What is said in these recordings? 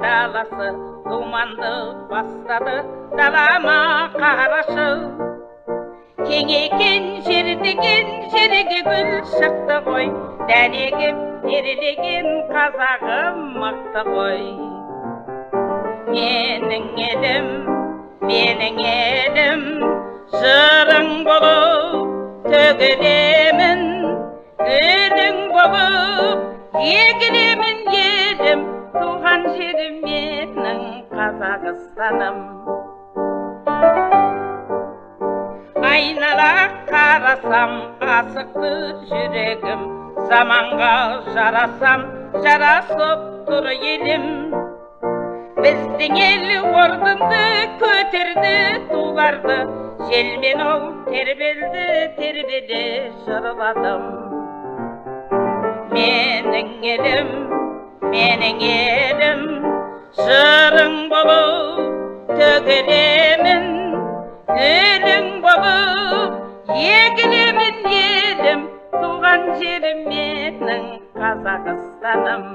даласы думанды бастады далама қарашы кеңейген жер деген жерге гүл шықты ғой дәнегім терелеген қазағым мықты ғой менің елім менің елім жырың болып төгілемін гүлің болып егілемін туған жерім менің қазақстаным айнала қарасам асықты жүрегім заманға жарасам жарасып тұр елім біздің ел ордынды көтерді туларды желмен ол тербелді тербеле жырладым менің елім менің елім жырың болып төгілемін гүлің болып егілемін елім туған жерім менің қазақстаным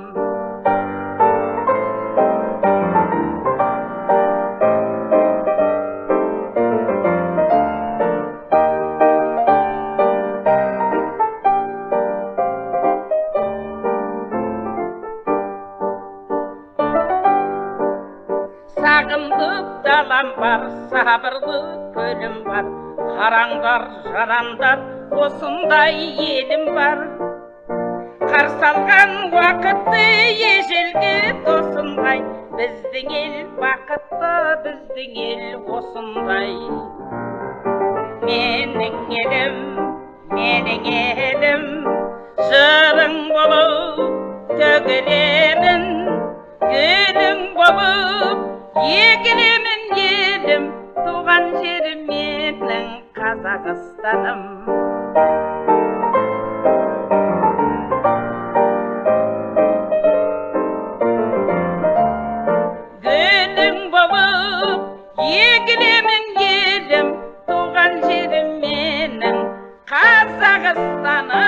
сағындық далам бар сабырлы көлім бар қараңдар жарандар осындай елім бар қарсы алған уақытты ежелгі досындай біздің ел бақытты біздің ел осындай менің елім менің елім келемін елім туған жерім менің қазақстаным гүлің болып егілемін елім туған жерім менің қазақстаным